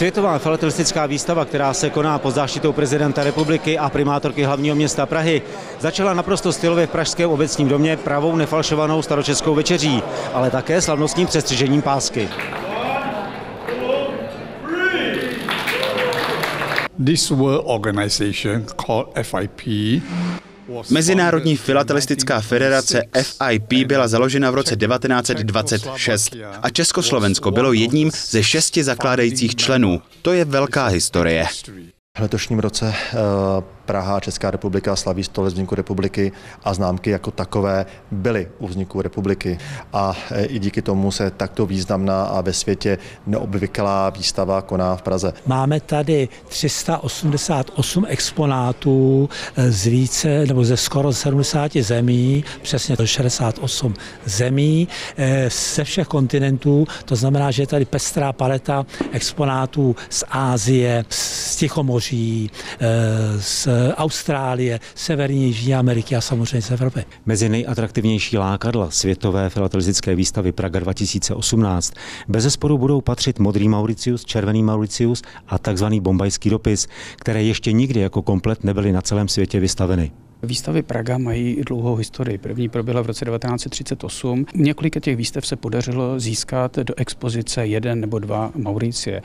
Světová filatelistická výstava, která se koná pod záštitou prezidenta republiky a primátorky hlavního města Prahy, začala naprosto stylově v Pražském obecním domě pravou nefalšovanou staročeskou večeří, ale také slavnostním přestřižením pásky. This world organization called FIP Mezinárodní filatelistická federace FIP byla založena v roce 1926 a Československo bylo jedním ze šesti zakládajících členů. To je velká historie. V letošním roce eh, Praha, Česká republika slaví 100 let vzniku republiky a známky jako takové byly u vzniku republiky. A eh, i díky tomu se takto významná a ve světě neobvyklá výstava koná v Praze. Máme tady 388 exponátů eh, z více nebo ze skoro 70 zemí, přesně 68 zemí ze všech kontinentů. To znamená, že je tady pestrá paleta exponátů z Ázie, z Tichomoří, eh, z Austrálie, Severní Jižní Ameriky a samozřejmě z Evropy. Mezi nejatraktivnější lákadla světové filatelistické výstavy Praga 2018 bez zesporu budou patřit modrý Mauricius, červený Mauricius a takzvaný bombajský dopis, které ještě nikdy jako komplet nebyly na celém světě vystaveny. Výstavy Praga mají dlouhou historii. První proběhla v roce 1938. Několik těch výstav se podařilo získat do expozice jeden nebo dva Mauricie.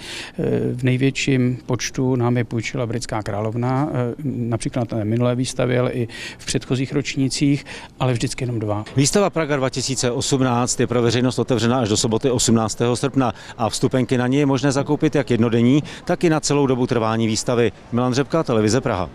V největším počtu nám je půjčila britská královna, například na minulé výstavě, ale i v předchozích ročnících, ale vždycky jenom dva. Výstava Praga 2018 je pro veřejnost otevřena až do soboty 18. srpna a vstupenky na ní je možné zakoupit jak jednodenní, tak i na celou dobu trvání výstavy. Milan Řepka, televize Praha.